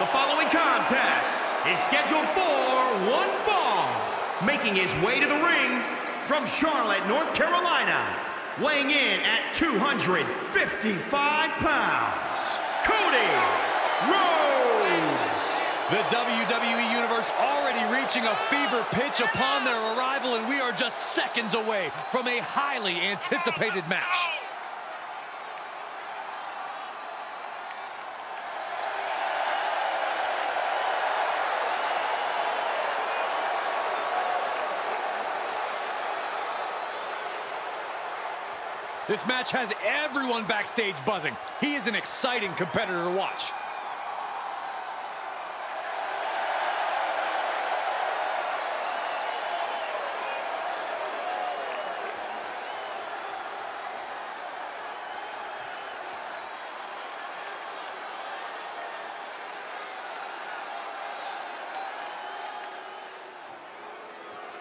The following contest is scheduled for one fall. Making his way to the ring from Charlotte, North Carolina, weighing in at 255 pounds, Cody Rhodes. The WWE Universe already reaching a fever pitch upon their arrival, and we are just seconds away from a highly anticipated match. This match has everyone backstage buzzing. He is an exciting competitor to watch.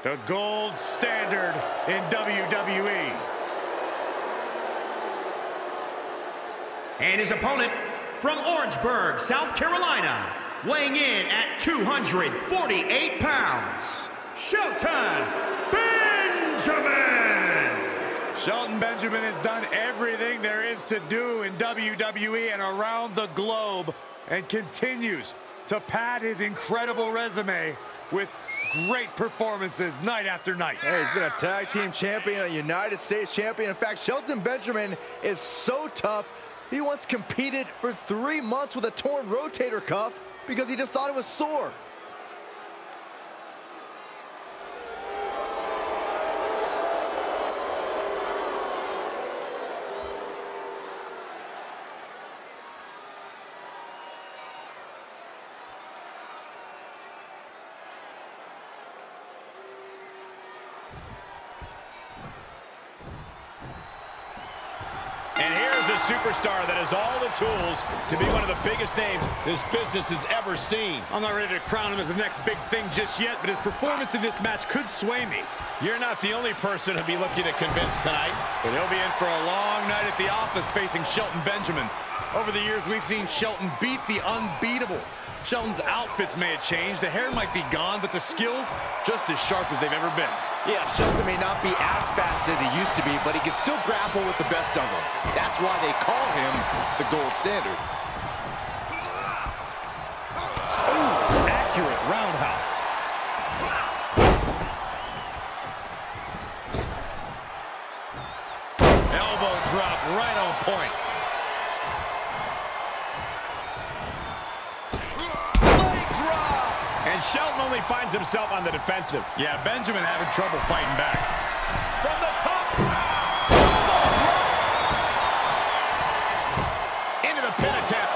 The gold standard in WWE. And his opponent from Orangeburg, South Carolina, weighing in at 248 pounds, Shelton Benjamin. Shelton Benjamin has done everything there is to do in WWE and around the globe and continues to pad his incredible resume with great performances night after night. Hey, he's been a tag team champion, a United States champion. In fact, Shelton Benjamin is so tough, he once competed for three months with a torn rotator cuff because he just thought it was sore. And here's a superstar that has all the tools to be one of the biggest names this business has ever seen. I'm not ready to crown him as the next big thing just yet, but his performance in this match could sway me. You're not the only person to be looking to convince tonight. But he'll be in for a long night at the office facing Shelton Benjamin. Over the years, we've seen Shelton beat the unbeatable. Shelton's outfits may have changed, the hair might be gone, but the skills just as sharp as they've ever been. Yeah, Shelton may not be as fast as he used to be, but he can still grapple with the best of them. That's why they call him the gold standard. Ooh, accurate roundhouse. Elbow drop right on point. Shelton only finds himself on the defensive. Yeah, Benjamin having trouble fighting back. From the top. Ah! Into the pin attempt.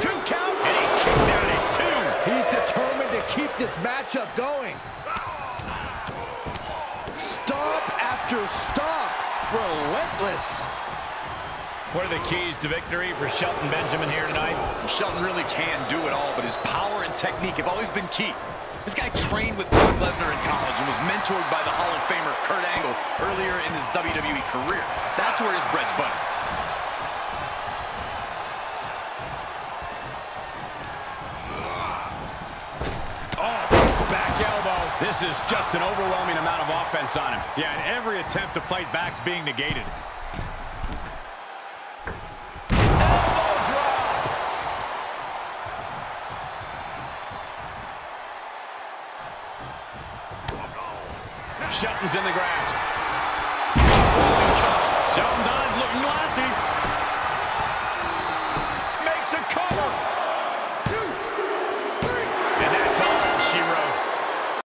Two count. And he kicks out at two. He's determined to keep this matchup going. Stomp after stomp. Relentless. What are the keys to victory for Shelton Benjamin here tonight? Shelton really can do it all, but his power and technique have always been key. This guy trained with Brock Lesnar in college and was mentored by the Hall of Famer Kurt Angle earlier in his WWE career. That's where his bread's buttered. Oh, back elbow. This is just an overwhelming amount of offense on him. Yeah, and every attempt to fight back's being negated. Shelton's in the grasp. Shelton's eyes looking glassy.